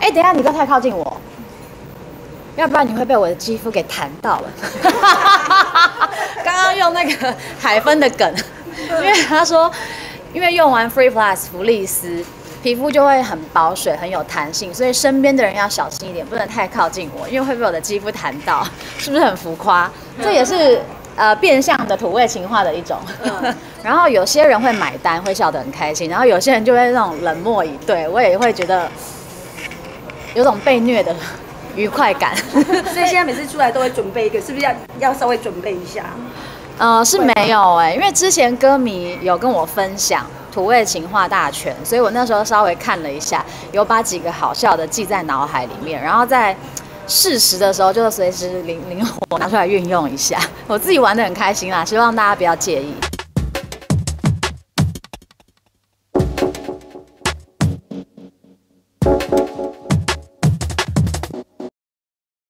哎，等一下你不要太靠近我，要不然你会被我的肌肤给弹到了。刚刚用那个海芬的梗，因为他说，因为用完 Free Plus 福利斯，皮肤就会很保水、很有弹性，所以身边的人要小心一点，不能太靠近我，因为会被我的肌肤弹到，是不是很浮夸？这也是呃变相的土味情话的一种。然后有些人会买单，会笑得很开心，然后有些人就会那种冷漠以对，我也会觉得有种被虐的愉快感。所以现在每次出来都会准备一个，是不是要要稍微准备一下？呃，是没有哎、因为之前歌迷有跟我分享土味情话大全，所以我那时候稍微看了一下，有把几个好笑的记在脑海里面，然后在适时的时候就随时灵灵活拿出来运用一下，我自己玩的很开心啦，希望大家不要介意。